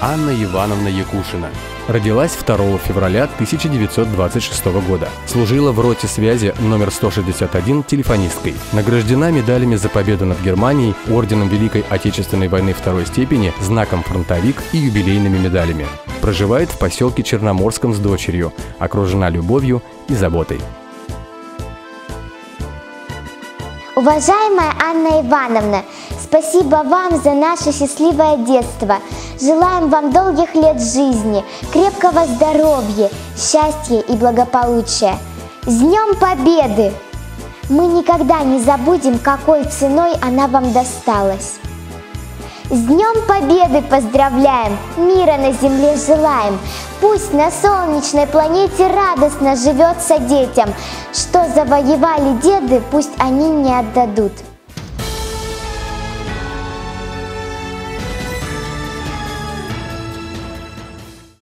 Анна Ивановна Якушина. Родилась 2 февраля 1926 года. Служила в роте связи номер 161 телефонисткой. Награждена медалями за победу над Германией, орденом Великой Отечественной войны второй степени, знаком фронтовик и юбилейными медалями. Проживает в поселке Черноморском с дочерью, окружена любовью и заботой. Уважаемая Анна Ивановна, спасибо вам за наше счастливое детство. Желаем вам долгих лет жизни, крепкого здоровья, счастья и благополучия. С Днем Победы! Мы никогда не забудем, какой ценой она вам досталась. С Днем Победы поздравляем, мира на земле желаем. Пусть на солнечной планете радостно живется детям. Что завоевали деды, пусть они не отдадут.